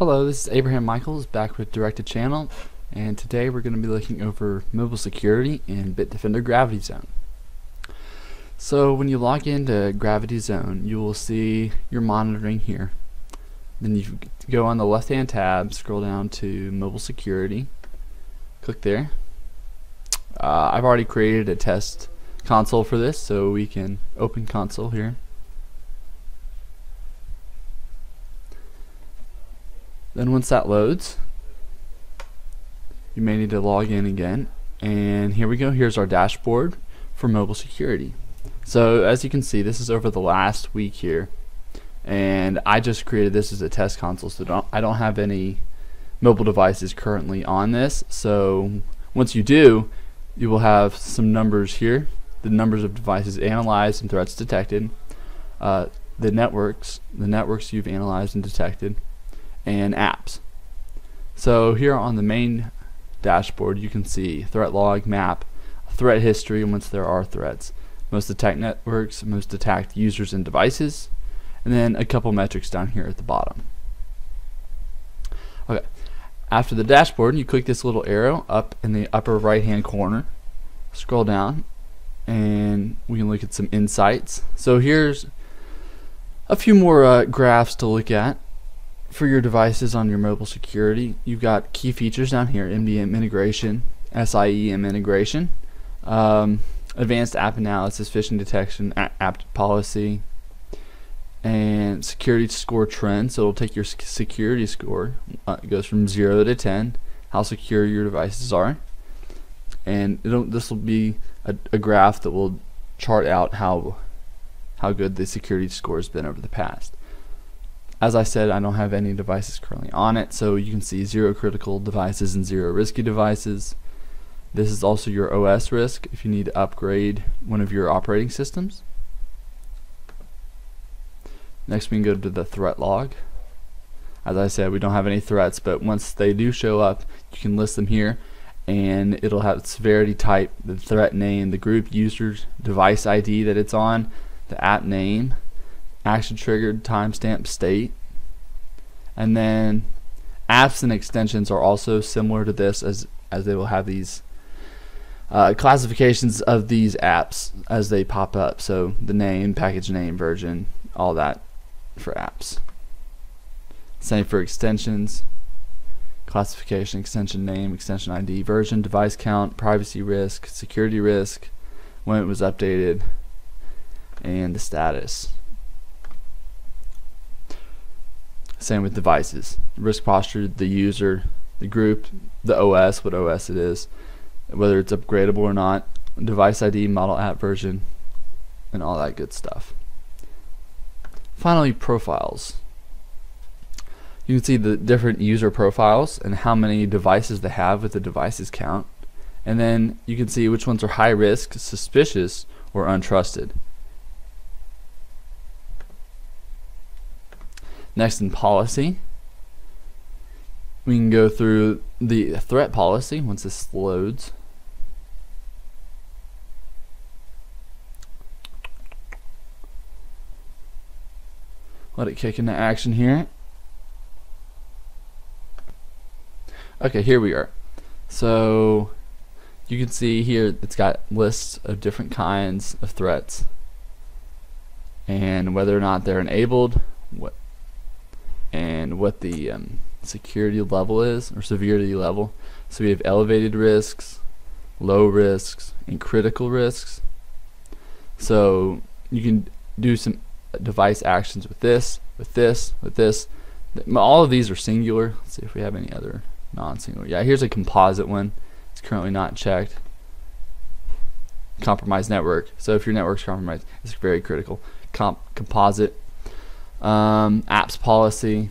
Hello, this is Abraham Michaels back with Direct 2 Channel and today we're going to be looking over mobile security in Bitdefender GravityZone. So when you log into GravityZone you will see your monitoring here. Then you go on the left hand tab, scroll down to mobile security, click there. Uh, I've already created a test console for this so we can open console here. Then once that loads, you may need to log in again. And here we go. Here's our dashboard for mobile security. So as you can see, this is over the last week here. And I just created this as a test console, so don't, I don't have any mobile devices currently on this. So once you do, you will have some numbers here, the numbers of devices analyzed and threats detected, uh, the networks, the networks you've analyzed and detected, and apps. So here on the main dashboard you can see threat log, map, threat history once there are threats, most attacked networks, most attacked users and devices, and then a couple metrics down here at the bottom. Okay, after the dashboard you click this little arrow up in the upper right hand corner, scroll down, and we can look at some insights. So here's a few more uh, graphs to look at for your devices on your mobile security, you've got key features down here, MDM integration, SIEM integration, um, advanced app analysis, phishing detection, app policy, and security score trend. So it'll take your security score, uh, it goes from 0 to 10, how secure your devices are. And this will be a, a graph that will chart out how how good the security score has been over the past. As I said, I don't have any devices currently on it, so you can see zero critical devices and zero risky devices. This is also your OS risk if you need to upgrade one of your operating systems. Next we can go to the threat log. As I said, we don't have any threats, but once they do show up, you can list them here and it'll have severity type, the threat name, the group users, device ID that it's on, the app name, action triggered timestamp state. And then apps and extensions are also similar to this as as they will have these uh, classifications of these apps as they pop up. So the name package name version all that for apps. Same for extensions. Classification extension name extension ID version device count privacy risk security risk when it was updated and the status Same with devices. Risk posture, the user, the group, the OS, what OS it is, whether it's upgradable or not, device ID, model app version, and all that good stuff. Finally, profiles. You can see the different user profiles and how many devices they have with the devices count. And then you can see which ones are high risk, suspicious, or untrusted. Next in policy, we can go through the threat policy once this loads. Let it kick into action here. Okay, here we are. So you can see here it's got lists of different kinds of threats and whether or not they're enabled, what what the um, security level is or severity level. So we have elevated risks, low risks, and critical risks. So you can do some device actions with this, with this, with this. All of these are singular. Let's see if we have any other non-singular. Yeah, here's a composite one. It's currently not checked. Compromised network. So if your network's compromised, it's very critical. Comp composite um, apps policy,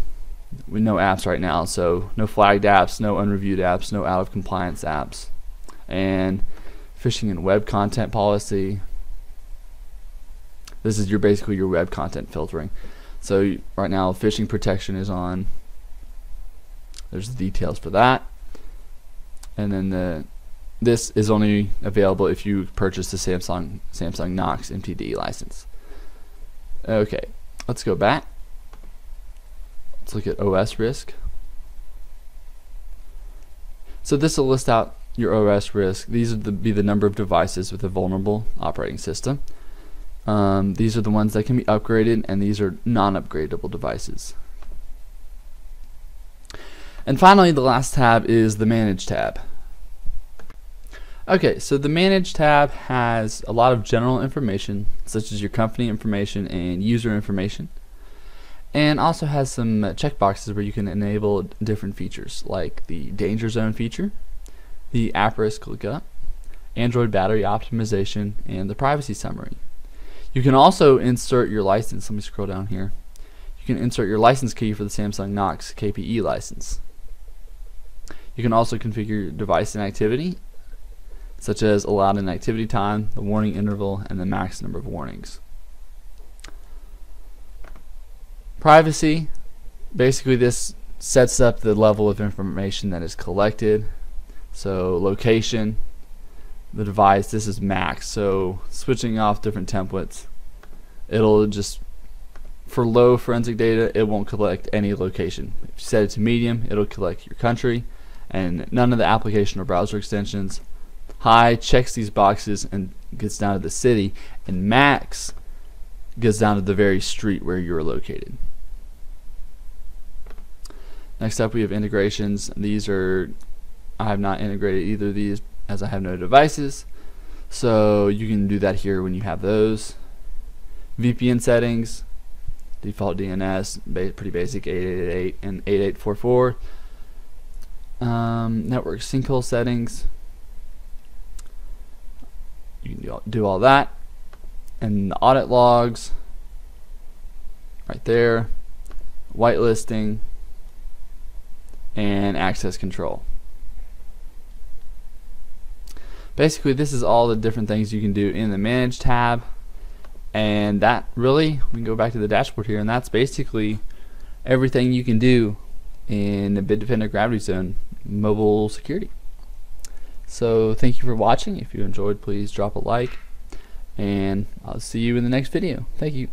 we no apps right now, so no flagged apps, no unreviewed apps, no out of compliance apps, and phishing and web content policy. This is your basically your web content filtering. So right now, phishing protection is on. There's the details for that, and then the this is only available if you purchase the Samsung Samsung Knox MTD license. Okay, Let's go back. Let's look at OS risk. So this will list out your OS risk. These would be the number of devices with a vulnerable operating system. Um, these are the ones that can be upgraded, and these are non-upgradable devices. And finally, the last tab is the Manage tab. Okay, so the Manage tab has a lot of general information, such as your company information and user information, and also has some uh, checkboxes where you can enable different features, like the Danger Zone feature, the App Risk Lookup, Android battery optimization, and the privacy summary. You can also insert your license. Let me scroll down here. You can insert your license key for the Samsung Knox KPE license. You can also configure device inactivity, such as allowed inactivity time, the warning interval, and the max number of warnings. Privacy, basically this sets up the level of information that is collected. So location, the device, this is max. So switching off different templates, it'll just, for low forensic data, it won't collect any location. If you set it to medium, it'll collect your country and none of the application or browser extensions. High checks these boxes and gets down to the city, and max gets down to the very street where you're located. Next up we have integrations. These are, I have not integrated either of these as I have no devices. So you can do that here when you have those. VPN settings, default DNS, ba pretty basic 888 and 8844. Um, network sinkhole settings, you can do all, do all that. And the audit logs, right there, whitelisting, and access control. Basically, this is all the different things you can do in the Manage tab. And that really, we can go back to the dashboard here, and that's basically everything you can do in the Bitdefender GravityZone mobile security. So thank you for watching. If you enjoyed, please drop a like. And I'll see you in the next video. Thank you.